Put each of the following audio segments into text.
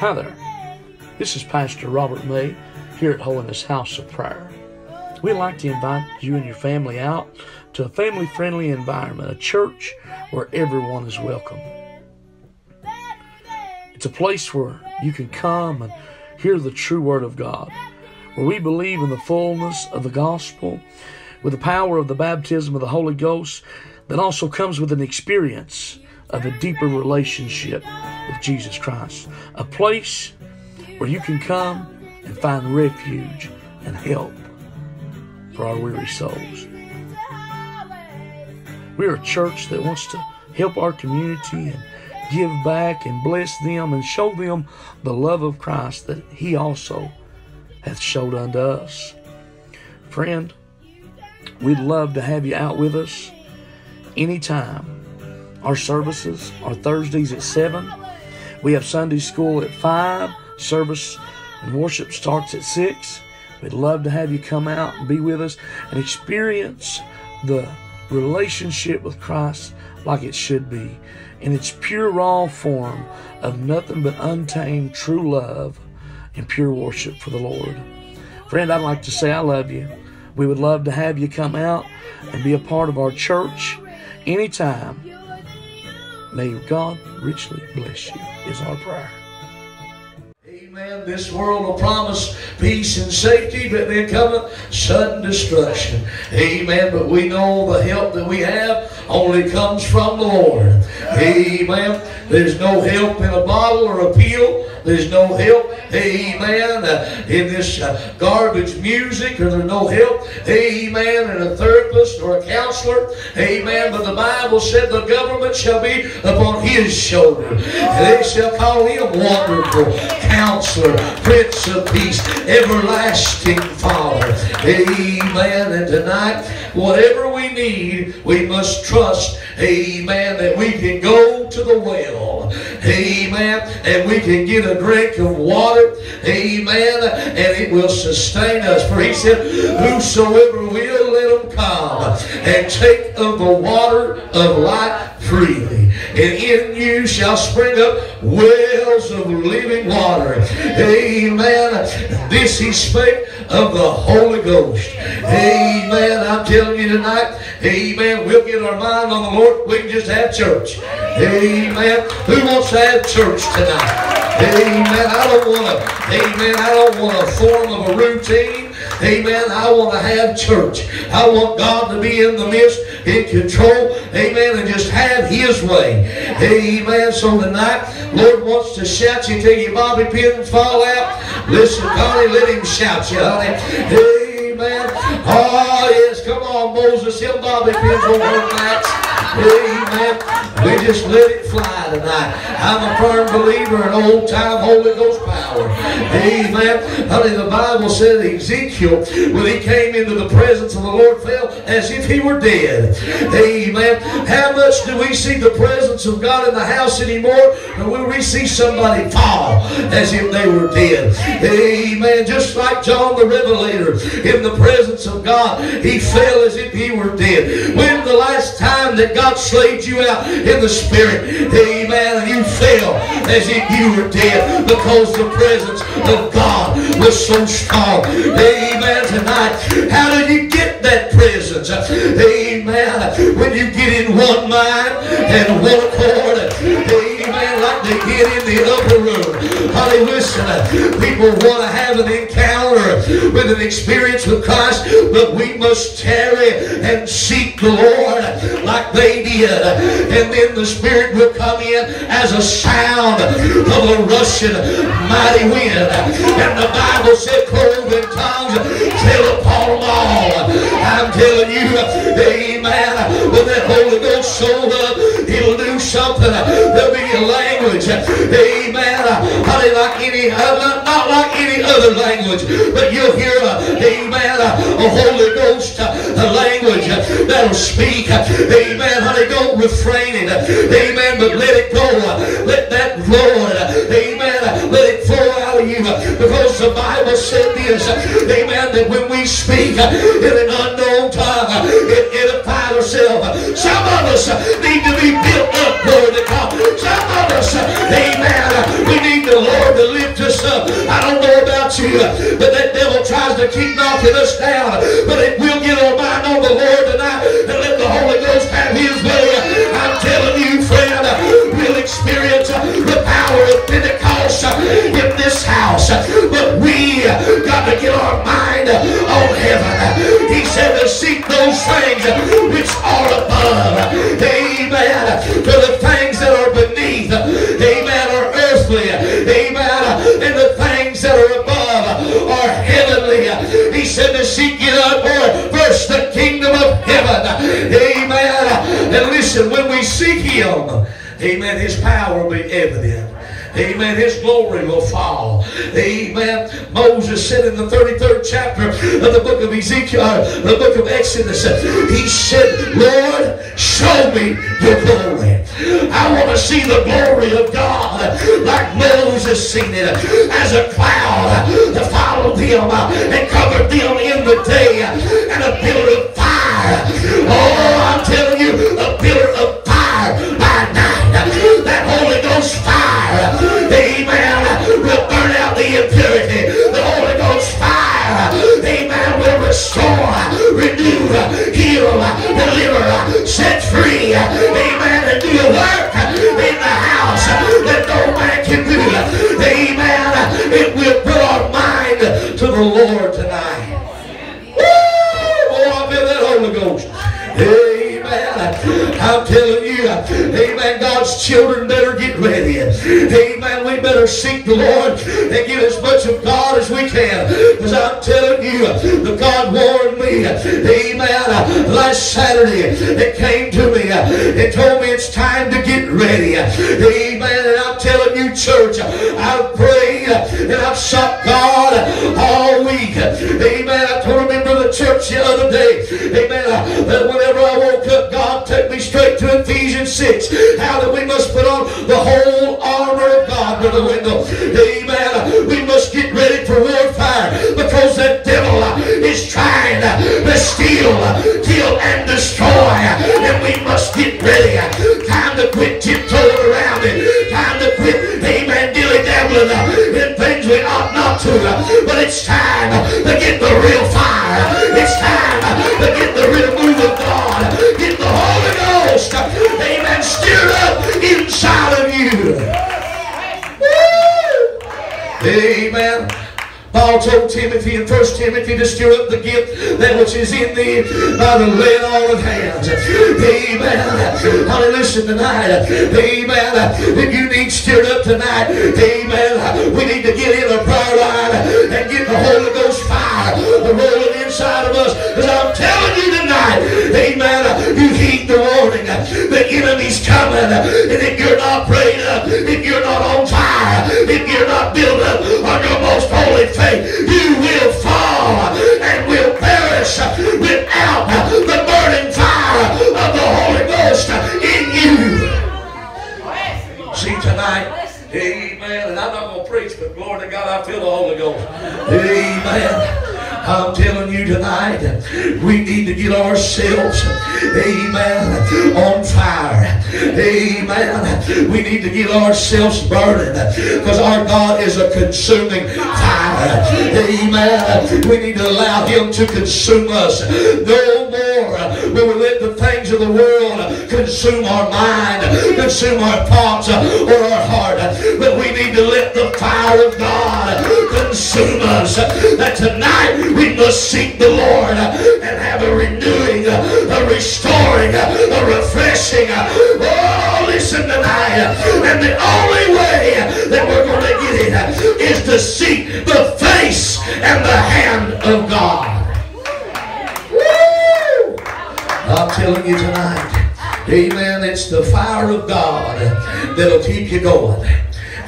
Hi there. This is Pastor Robert May here at Holiness House of Prayer. We'd like to invite you and your family out to a family friendly environment, a church where everyone is welcome. It's a place where you can come and hear the true Word of God, where we believe in the fullness of the gospel, with the power of the baptism of the Holy Ghost that also comes with an experience of a deeper relationship with Jesus Christ. A place where you can come and find refuge and help for our weary souls. We're a church that wants to help our community and give back and bless them and show them the love of Christ that He also hath showed unto us. Friend, we'd love to have you out with us anytime. Our services are Thursdays at 7. We have Sunday school at 5. Service and worship starts at 6. We'd love to have you come out and be with us and experience the relationship with Christ like it should be in its pure raw form of nothing but untamed true love and pure worship for the Lord. Friend, I'd like to say I love you. We would love to have you come out and be a part of our church anytime. May God richly bless you, is our prayer. Amen. This world will promise peace and safety, but then cometh sudden destruction. Amen. But we know the help that we have only comes from the Lord. Amen. There's no help in a bottle or a pill. There's no help, amen, in this uh, garbage music, or there's no help, amen, in a therapist or a counselor, amen. But the Bible said the government shall be upon his shoulder, and they shall call him wonderful, counselor, prince of peace, everlasting Father, amen. And tonight, whatever we need, we must trust, amen, that we can go to the well, amen, and we can get a drink of water, amen, and it will sustain us. For he said, Whosoever will, let him come and take of the water of life freely. And in you shall spring up wells of living water. Amen. This he spake of the Holy Ghost. Amen. I'm telling you tonight, amen, we'll get our mind on the Lord. We can just have church. Amen. Who wants to have church tonight? Amen. I don't want to, amen, I don't want a form of a routine. Amen. I want to have church. I want God to be in the midst, in control. Amen. And just have His way. Amen. So tonight, Lord wants to shout you till your bobby pins fall out. Listen, Connie, let Him shout you, honey. Amen. Oh, yes. Come on, Moses. Him bobby pins work nights. Amen. We just let it fly tonight. I'm a firm believer in old time Holy Ghost power. Amen. Honey, the Bible said Ezekiel, when he came into the presence of the Lord, fell as if he were dead. Amen. How much do we see the presence of God in the house anymore? Or will we see somebody fall as if they were dead? Amen. Just like John the Revelator in the presence of God, he fell as if he were dead. When the last time that God slayed you out in the spirit, amen, and you fell as if you were dead because the presence of God was so strong. Amen. Tonight, how do you get that presence? Amen. When you get in one mind and one accord, amen, like they get in the upper room. Listen, people want to have an encounter with an experience with Christ, but we must tarry and seek the Lord like they did. And then the Spirit will come in as a sound of a rushing mighty wind. And the Bible said, cloven tongues fell upon them all. I'm telling you, amen, when that Holy Ghost showed up, it'll do something. There'll be language, amen, honey, like any other, not like any other language, but you'll hear, amen, a Holy Ghost language that'll speak, amen, honey, don't refrain it, amen, but let it go, let that Lord, amen, let it flow out of you, because the Bible said this, amen, that when we speak in an unknown tongue, it edifies ourselves. Some of us need to be about you, but that devil tries to keep knocking us down. But it will get our mind on the Lord tonight and let the Holy Ghost have his way. I'm telling you, friend, we'll experience the power of Pentecost in this house. But we got to get our mind on heaven. He said to seek those things which are above. Listen, when we seek him, amen, his power will be evident. Amen. His glory will fall. Amen. Moses said in the 33rd chapter of the book of Ezekiel, uh, the book of Exodus, he said, Lord, show me your glory. I want to see the glory of God like Moses seen it as a cloud that followed them and covered them in the day and a pillar of fire. Oh, I'm telling you, a pillar of fire by night. That Holy Ghost fire, amen, will burn out the impurity. The Holy Ghost fire, amen, will restore, renew, heal, deliver, set free, amen, and do work in the house that no man can do. Amen. It will put our mind to the Lord tonight. Seek the Lord and get as much of God as we can. Because I'm telling you, the God warned me, amen, last Saturday, it came to me and told me it's time to get ready. Amen. And I'm telling you, church, I've prayed and I've sought God all week. Amen. I told a member of the church the other day, amen, that whenever I woke up, God took me straight to Ephesians 6. How that we must put on the whole armor Brother Wendell. Amen. We must get ready for warfare because the devil uh, is trying uh, to steal, uh, kill, and destroy. And we must get ready. Time to quit tiptoeing around it. Time to quit, amen, dilly-dabbling in things we ought not to. But it's time to get the real fire. Told Timothy in 1 Timothy to stir up the gift that which is in thee by the laying on of hands. Amen. Honey, listen tonight. Amen. If you need stirred up tonight, amen. We need to get in a prayer line and get the Holy Ghost fire rolling inside of us. Because I'm telling you tonight, amen, you heed the warning. The enemy's coming. And if you're not prayed up, if you're not on fire, if you're not built up on your most holy faith, you will fall and will perish without the burning fire of the Holy Ghost in you. See tonight, amen. And I'm not going to preach, but glory to God, I feel the Holy Ghost. Amen. I'm telling you tonight, we need to get ourselves, amen, on fire. Amen. We need to get ourselves burning because our God is a consuming fire. Amen. We need to allow Him to consume us. No more will we let the things of the world consume our mind, consume our thoughts uh, or our heart. But we need to let the fire of God consume us. Uh, that tonight we must seek the Lord uh, and have a renewing, a restoring, a refreshing. Oh, listen tonight. And the only way that we're going to get it is to seek the face and the hand of God. Woo! I'm telling you tonight, amen, it's the fire of God that'll keep you going.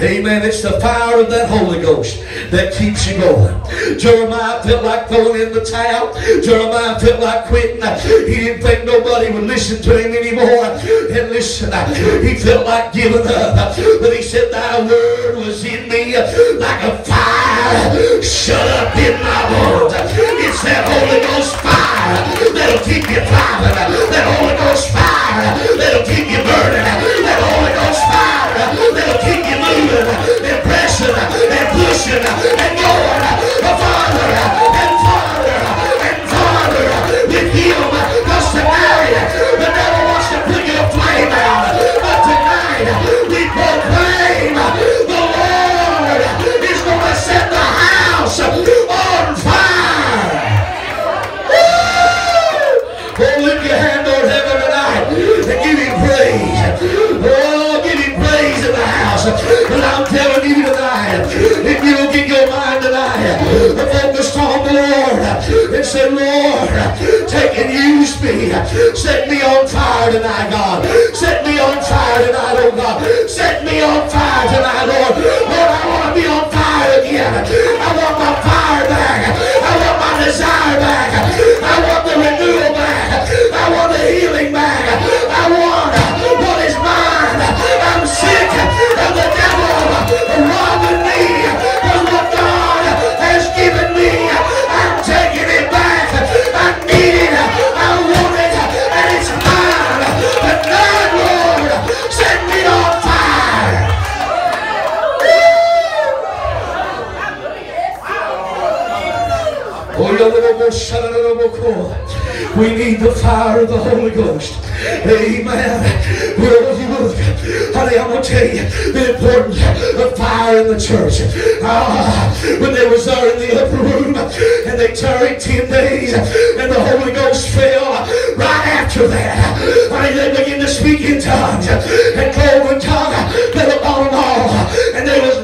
Amen. It's the fire of that Holy Ghost that keeps you going. Jeremiah felt like throwing in the towel. Jeremiah felt like quitting. He didn't think nobody would listen to him anymore. And listen, he felt like giving up. But he said, Thy word was in me like a fire shut up in my bones. It's that Holy Ghost fire that'll keep you driving. That Holy Ghost fire that'll keep you burning. That Holy Ghost fire that'll keep you moving and pressing and pushing and going farther. Set me on fire tonight, God. Set me on fire tonight, oh God. Set me on fire tonight, We need the fire of the Holy Ghost. Amen. Wherever you look, honey, I'm going to tell you the importance of fire in the church. Ah, when they was there in the upper room and they tarried 10 days and the Holy Ghost fell right after that. Honey, they began to speak in tongues and cloven tongue fell upon all. And they was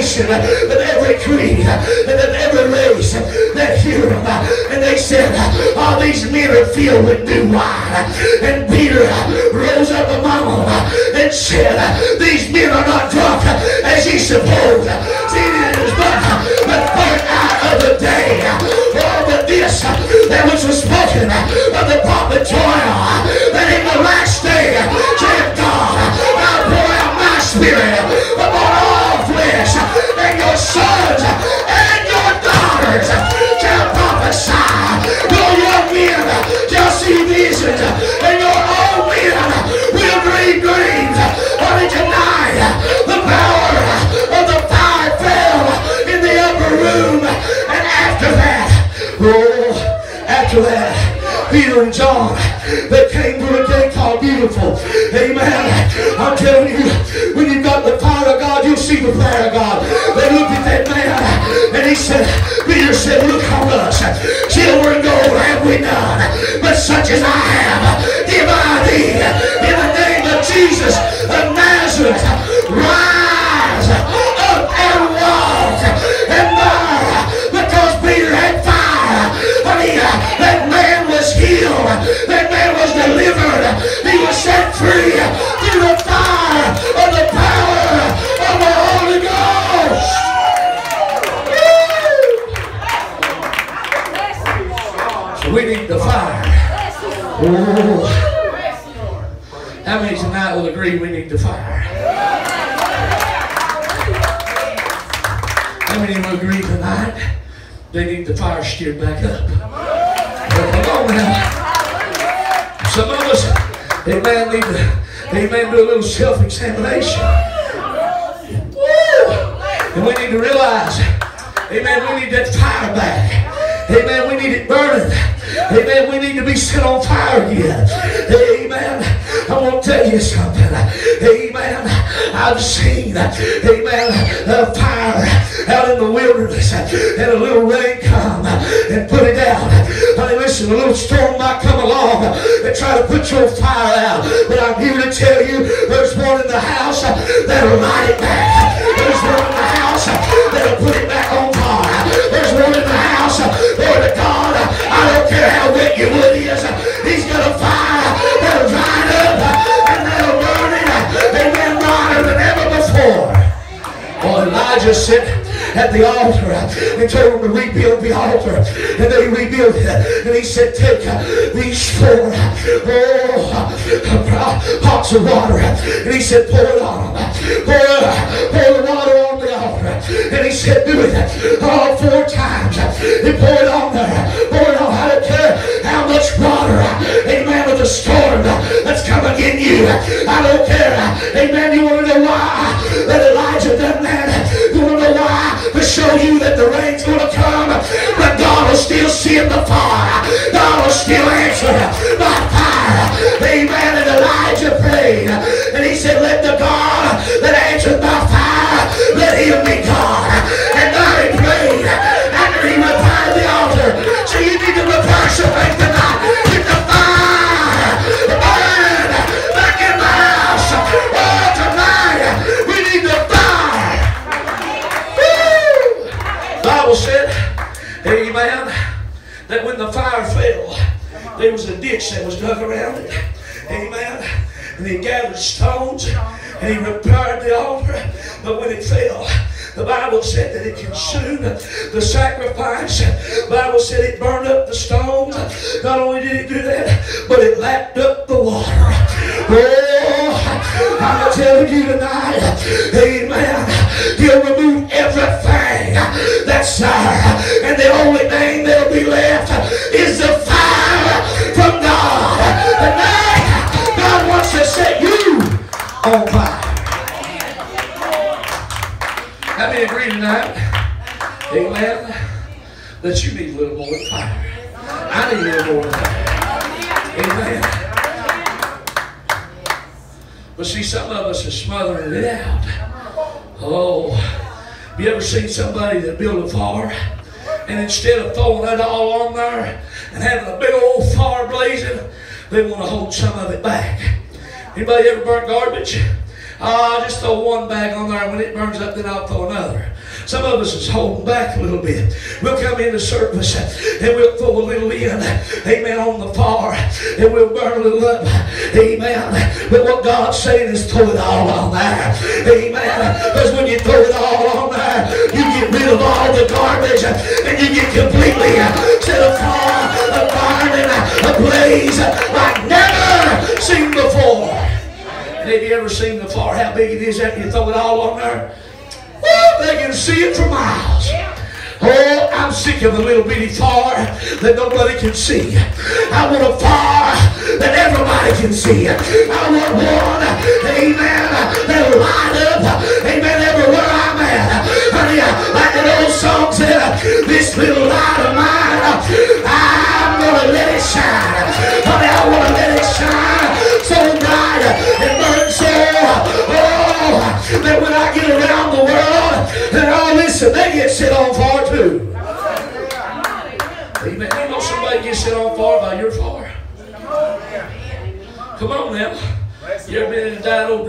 nation, uh, of every creed, uh, and of every race uh, that hear them. And they said, all these men are filled with new wine. And Peter rose up among them and said, these men are not drunk as ye suppose. See, it is but the third hour of the day. Oh, but this, that which was spoken of the prophet Joel, that in the last day, God, I'll pour out my spirit Peter and John, they came to a gate called Beautiful. Amen. I'm telling you, when you've got the power of God, you'll see the power of God. They looked at that man, and he said, Peter said, look on us. Silver and gold have we none, but such as I Many will agree tonight they need the fire steered back up? Well, come on now. Some of us, amen, need to, amen, do a little self-examination. And we need to realize, amen, we need that fire back. Amen, we need it burning. Amen, we need to be set on fire again. Amen. I want to tell you something. Amen. I've seen, amen, a fire out in the wilderness and a little rain come and put it out. Honey, listen, a little storm might come along and try to put your fire out. But I'm here to tell you there's one in the house that'll light it back. There's one in the house that'll put it back at the altar and told them to rebuild the altar. And they rebuilt it. And he said, take these four oh, pots of water. And he said, pour it on them. Pour, pour the water on the altar. And he said, do it all four times. And pour it on there. Pour it on. I don't care how much water, amen, of the storm that's coming in you. I don't care. Amen. You want to know why that Elijah that? You want to know why? Show you that the rain's going to come. But God will still send the fire. God will still answer consumed the sacrifice. Bible said it burned up the stones. Not only did it do that, but it lapped up the water. Oh, I'm telling you tonight, amen. He'll remove everything that's there. And the only thing that'll be left is the fire from God. Tonight, God wants to set you on fire. How many agree tonight? That you need a little more fire. I need a little more fire. Amen. But see, some of us are smothering it out. Oh, have you ever seen somebody that built a fire and instead of throwing it all on there and having a big old fire blazing, they want to hold some of it back? Anybody ever burnt garbage? I'll just throw one bag on there, and when it burns up, then I'll throw another. Some of us is holding back a little bit. We'll come into service and we'll throw a little in, amen, on the fire, and we'll burn a little up, amen. But what God's saying is throw it all on there, amen. Because when you throw it all on there, you get rid of all the garbage, and you get completely set afire, a burning, a blaze like never seen before. Have you ever seen the fire, how big it is after you throw it all on there? Woo, they can see it for miles. Oh, I'm sick of the little bitty fire that nobody can see. I want a fire that everybody can see. I want one, amen, that'll light up, amen, everywhere I'm at. Honey, like that old song said, this little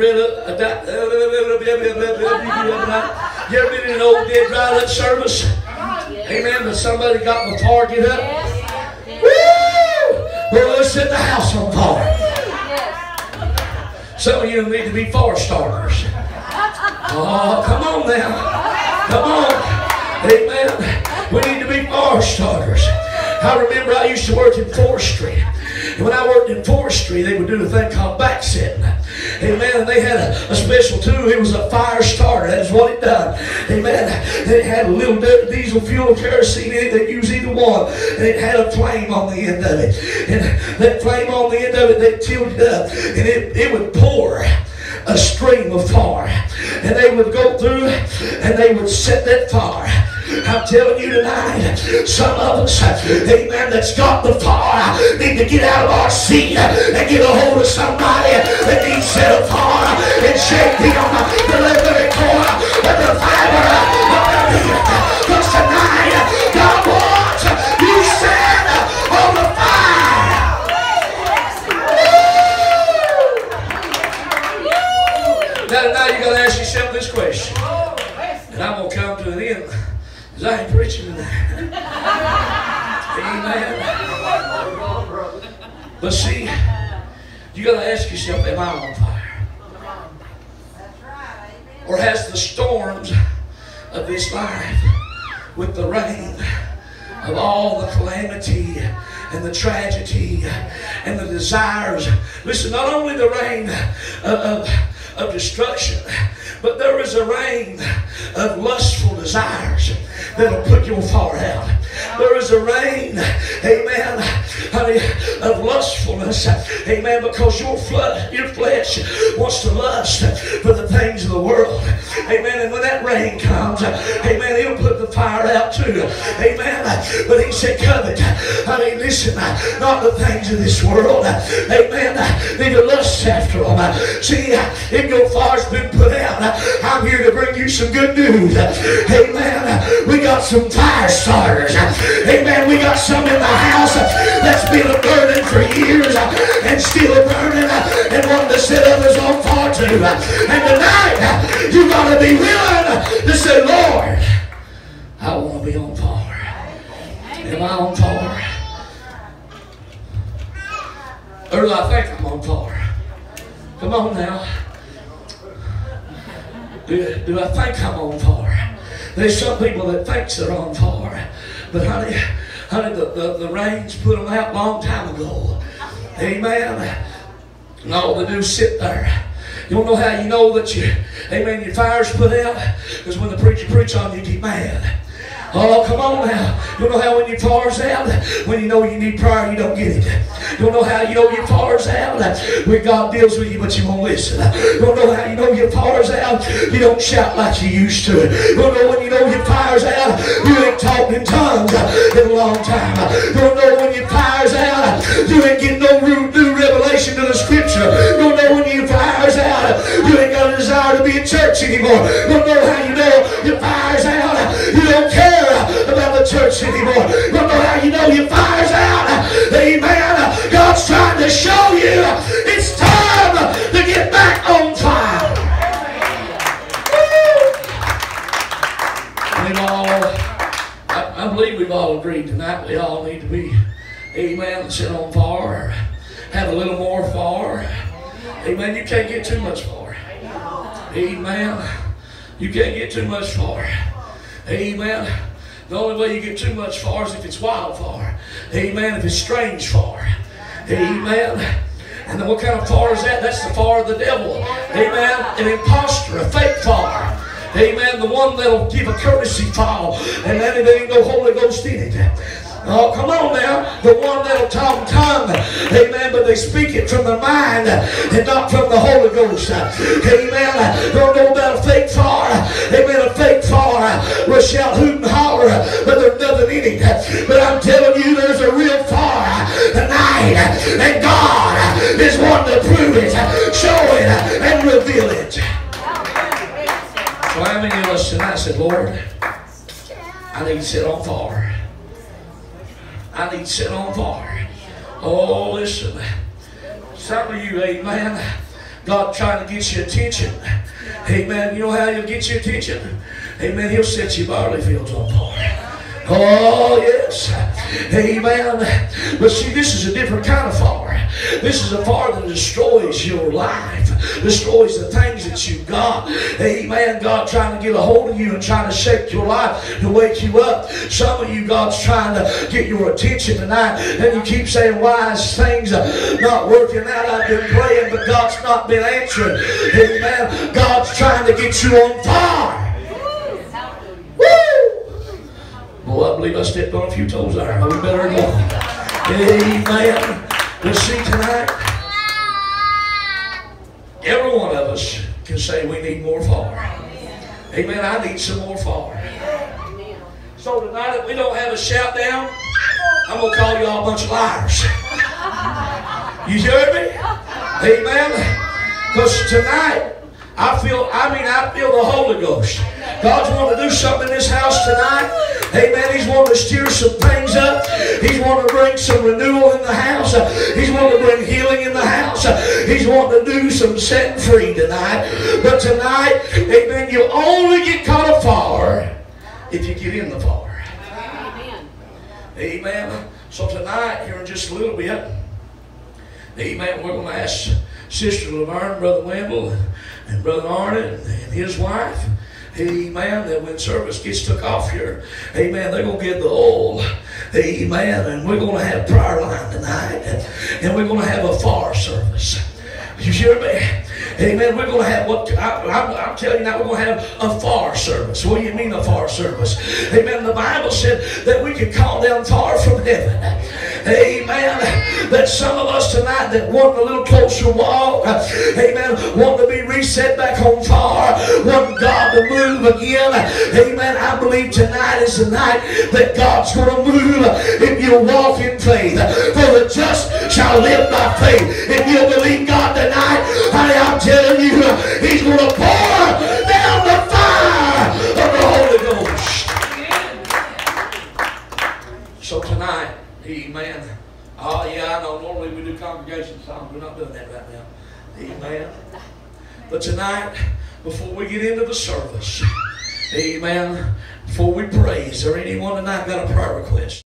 you ever been in an old dead dried up service? Amen. But somebody got the target up. Woo! Well, let's set the house on fire. Some of you need to be fire starters. Oh, come on now. Come on. Amen. We need to be fire starters. I remember I used to work in forestry. And when I worked in forestry, they would do a thing called backsetting. Amen. And they had a, a special tool. It was a fire starter. That's what it done. Amen. And it had a little bit of diesel fuel kerosene in it. They use either one. And it had a flame on the end of it. And that flame on the end of it, they tilted it up. And it, it would pour a stream of fire. And they would go through and they would set that fire. I'm telling you tonight, some of us, amen, that's got the fire, need to get out of our seat and get a hold of somebody that needs set a fire and shake them uh, to let the corner of the But see, you got to ask yourself, am I on fire? Or has the storms of this life, with the rain of all the calamity and the tragedy and the desires, listen, not only the rain of, of of destruction, but there is a rain of lustful desires that'll put your fire out. There is a rain, amen, honey, of lustfulness, amen, because your flesh, your flesh wants to lust for the things of the world, amen. And when that rain comes, amen, it'll put the fire out too, amen. But he said, covet, honey, listen, not the things of this world, amen. To lust after them. See, if your fire's been put out, I'm here to bring you some good news, amen. We got some fire starters. Amen. We got some in the house that's been a burning for years and still burning and wanting to set others on fire too. And tonight, you got got to be willing to say, Lord, I want to be on fire. Am I on fire? Or do I think I'm on fire? Come on now. Do, do I think I'm on fire? There's some people that thinks they're on fire. But honey, honey, the, the, the rains put them out long time ago. Amen. And all they do sit there you don't know how you know that you, amen, your fire's put out? Because when the preacher preach on you, you get mad. Oh, come on now. You know how when your fire's out, when you know you need prayer, you don't get it. Don't know how you know your fire's out, when God deals with you, but you won't listen. Don't know how you know your fire's out, you don't shout like you used to. Don't know when you know your fire's out, you ain't talking in tongues in a long time. You don't know when your fire's out, you ain't getting no new revelation to the scripture. You don't know when your fire's out, you ain't got a desire to be in church anymore. You don't know how you know your fire's out, you don't care about the church anymore. You know how you know your fire's out. Amen. God's trying to show you it's time to get back on fire. We all, I, I believe we've all agreed tonight we all need to be, amen, sit on fire, have a little more fire. Amen. You can't get too much fire. Amen. You can't get too much fire. Amen. The only way you get too much far is if it's wildfire. Amen. If it's strange fire. Amen. And then what kind of far is that? That's the far of the devil. Amen. An impostor, a fake fire. Amen. The one that'll give a courtesy fire. And then there ain't no Holy Ghost in it. Oh, come on now. The one that'll talk tongue. Amen. But they speak it from the mind and not from the Holy Ghost. Amen. Don't know about a fake fire. Amen. A fake far and holler, but there's nothing in it. But I'm telling you, there's a real fire tonight. And God is wanting to prove it, show it, and reveal it. So how many of us tonight said, Lord, I need to sit on fire. I need to sit on fire. Oh, listen. Some of you, amen. God trying to get your attention. Amen. You know how he'll get your attention? Amen. He'll set your barley fields on fire. Oh, yes. Amen. But see, this is a different kind of fire. This is a fire that destroys your life, destroys the things that you've got. Amen. God trying to get a hold of you and trying to shake your life to wake you up. Some of you, God's trying to get your attention tonight, and you keep saying, Why is things not working out? I've been praying, but God's not been answering. Amen. God's trying to get you on fire. Boy, I believe I stepped on a few toes there. We better go. Amen. But see, tonight, every one of us can say we need more fire. Amen. I need some more fire. So tonight, if we don't have a shout down, I'm going to call you all a bunch of liars. You hear me? Amen. Because tonight, I feel, I mean, I feel the Holy Ghost. God's wanting to do something in this house tonight. Amen. He's wanting to stir some things up. He's wanting to bring some renewal in the house. He's wanting to bring healing in the house. He's wanting to do some setting free tonight. But tonight, amen, you only get caught fire if you get in the fire. Amen. Amen. So tonight, here in just a little bit, amen, we're going to ask Sister Laverne, Brother Wendell, and Brother Arnott and his wife Amen. That when service gets took off here, amen, they're going to get the oil. Amen. And we're going to have prayer line tonight. And we're going to have a far service. You hear me? Amen. We're going to have what I, am telling you now. We're going to have a far service. What do you mean a far service? Amen. The Bible said that we could call down far from heaven. Amen. That some of us tonight that want a little closer walk. Amen. Want to be reset back on fire. Want God to move again. Amen. I believe tonight is the night that God's going to move if you walk in faith. For the just shall live by faith. If you believe God tonight, I'm telling you, He's going to pour down the fire of the Holy Ghost. So tonight, Amen. Oh, yeah, I know. Normally we do congregation songs. We're not doing that right now. Amen. But tonight, before we get into the service, Amen, before we pray, is there anyone tonight got a prayer request?